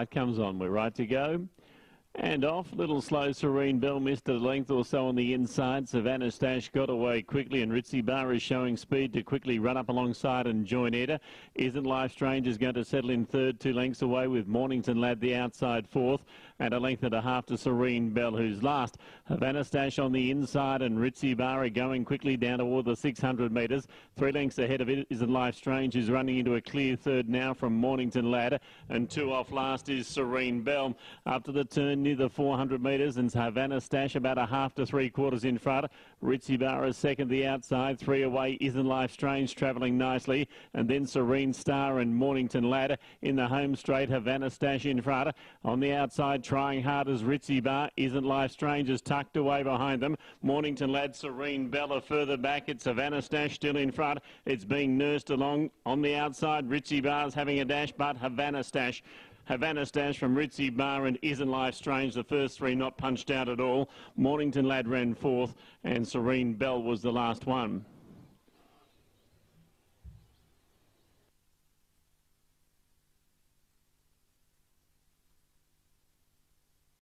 It comes on. We're right to go. And off, little slow Serene Bell missed a length or so on the inside. Havana Stash got away quickly and Ritzy Bar is showing speed to quickly run up alongside and join Edda. Isn't Life Strange is going to settle in third, two lengths away with Mornington Lad the outside fourth and a length and a half to Serene Bell who's last. Havana Stash on the inside and Ritzy Bar going quickly down toward the 600 metres. Three lengths ahead of it isn't Life Strange who's running into a clear third now from Mornington Lad and two off last is Serene Bell. Up to the turn near the 400 metres and Havana Stash about a half to three quarters in front. Ritzy Barra second the outside. Three away Isn't Life Strange travelling nicely. And then Serene Star and Mornington Ladder in the home straight. Havana Stash in front. On the outside trying hard as Ritzy Bar. Isn't Life Strange is tucked away behind them. Mornington Lad, Serene Bella further back. It's Havana Stash still in front. It's being nursed along on the outside. Ritzy Bar's having a dash but Havana Stash Havana Stash from Ritzy Bar and Isn't Life Strange, the first three not punched out at all. Mornington Lad ran fourth and Serene Bell was the last one.